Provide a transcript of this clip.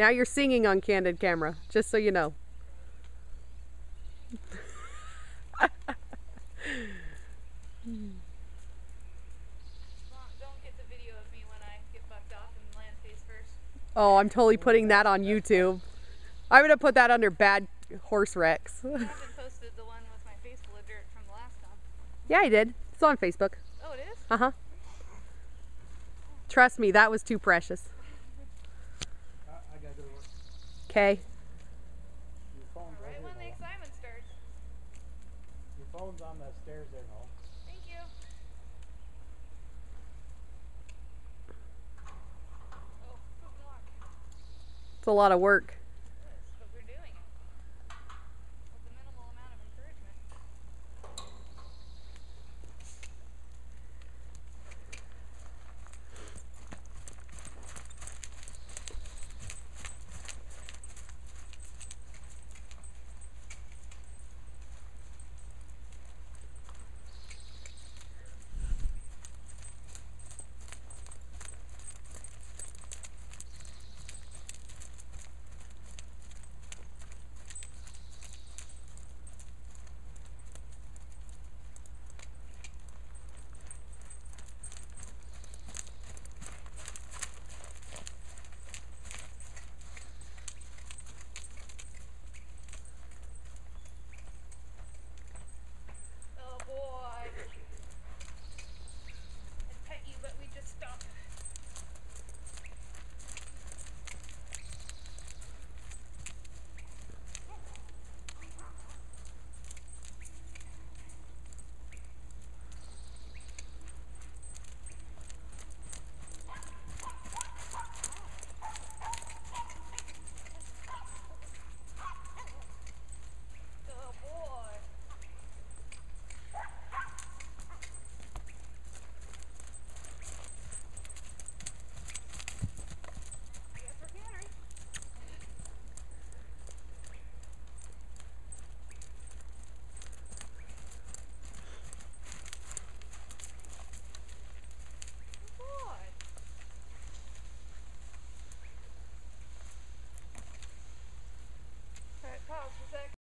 Now you're singing on candid camera, just so you know. Don't get the video of me when I get bucked off and land face first. Oh, I'm totally putting that on YouTube. I'm gonna put that under bad horse wrecks. I haven't posted the one with my face full of dirt from the last time. yeah, I did. It's on Facebook. Oh, it is? Uh huh. Trust me, that was too precious. I, I gotta go to work. Okay. Right Right when the Noel. excitement starts. Your phone's on the stairs there, Noel. Thank you. Oh, poop and. It's a lot of work.